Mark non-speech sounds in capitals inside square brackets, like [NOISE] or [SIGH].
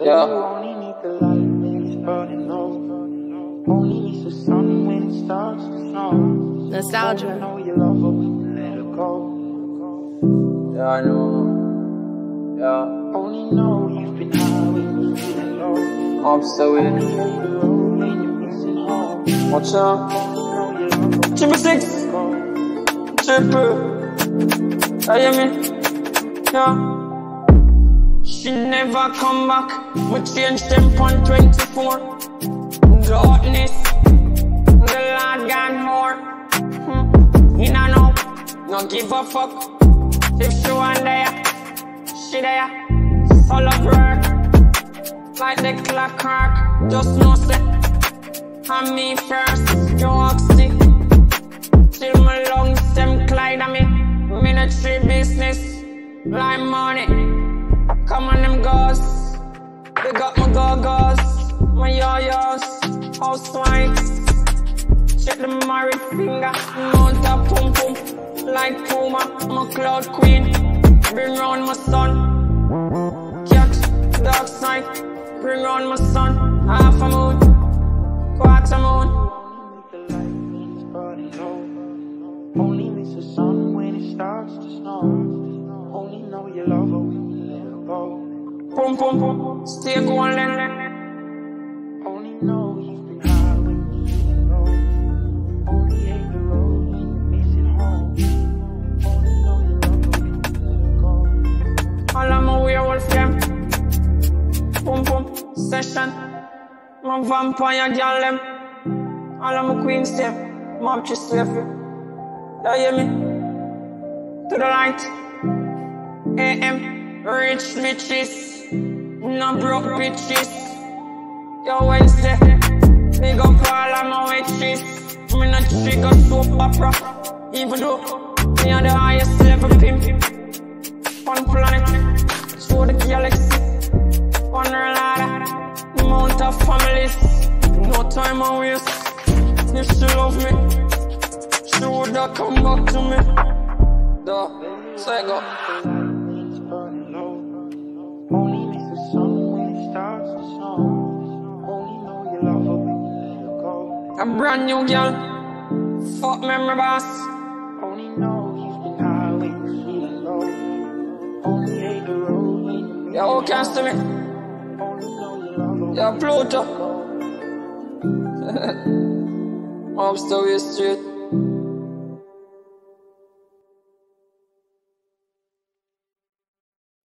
Yeah. Only need the light when it's burning low. Only needs the sun when it starts to snow. Nostalgia. know you love her you let her go. Yeah, I know. Yeah. Only know you've been high when you're feeling low. I'm still with Only know you roll when you're missing home. What's up? Only know you love her Triple six. Triple. I hear me? Yeah. She never come back. We change them on 24. Darkness. The Lord got more. Hmm. You know, no. No give a fuck. If she one there, she there. So love her. Like the clock crack. Just know say. I'm me first. You stick. Till my lungs them glide on me. Military business, like money. Come on them girls. They got my go-go's, my yo-yos, housewives. Check the married finger, mount a pum pum. Like Puma, a cloud queen. Bring round my son. Cat, dark side. Bring round my son. Half a moon, quarter moon. Only miss the sun when it starts to snow. Pum pum pum, stay going. Only know you've been high when you're feeling. Only hate the road when missing home. Only know you love when you go. All of my werewolf them. Pum pum, session. My vampire girl them. All of my queens them. Mom just left you. You hear me? To the light. AM, rich bitches. No broke bitches. Yo, Wednesday. Big up all of my witches. Me not trigger soap opera. Even though me are the highest level pimp on planet, through the galaxy, on her ladder, amount of families, no time I waste. If she love me, she woulda come back to me. Duh, say go. A brand new girl, fuck memory boss. Only know you've been high when you're feeling low. Only hate the road when you're missing Yo, me. Only know you love Yo, Pluto. when [LAUGHS] you